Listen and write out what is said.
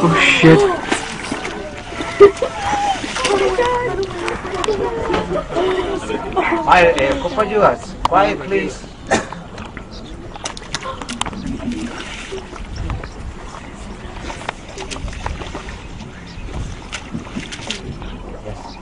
Oh shit. Quiet there, Kopajuas. Quiet please. yes.